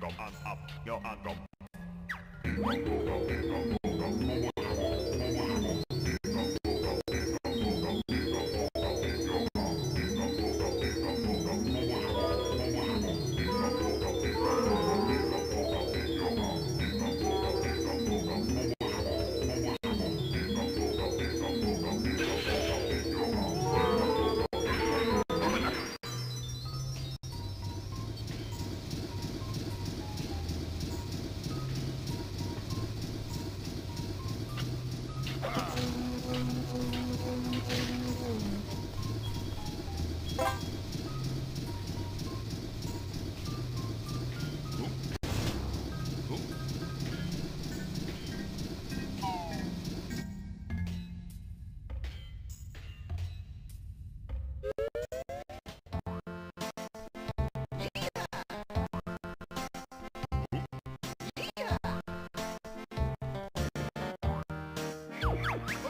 go up, yo and go. 哦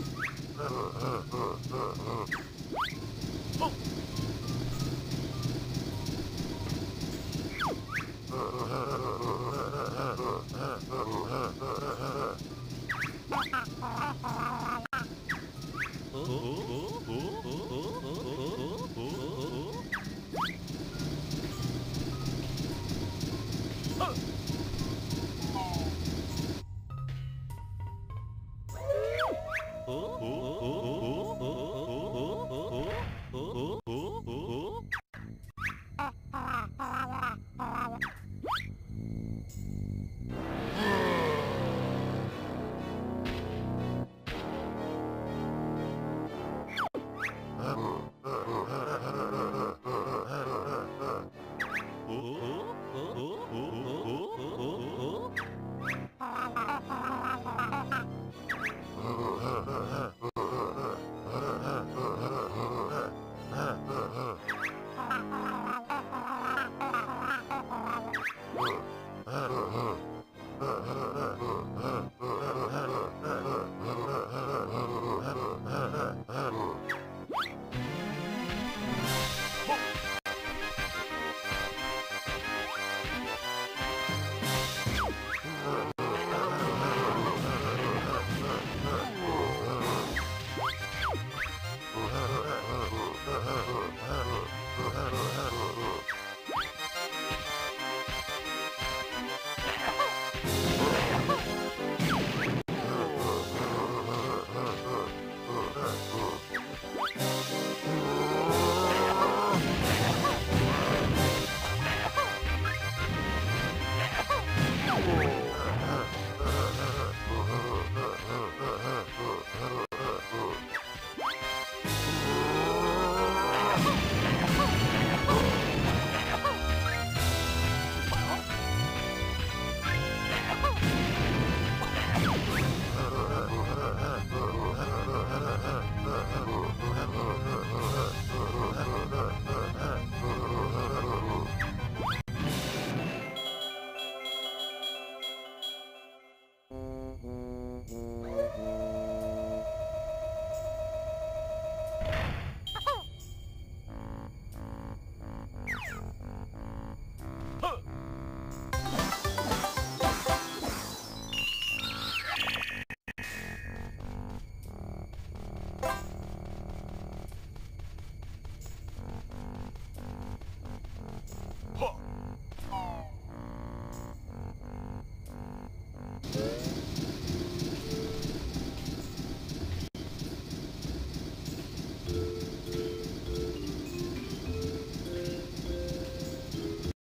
Oh!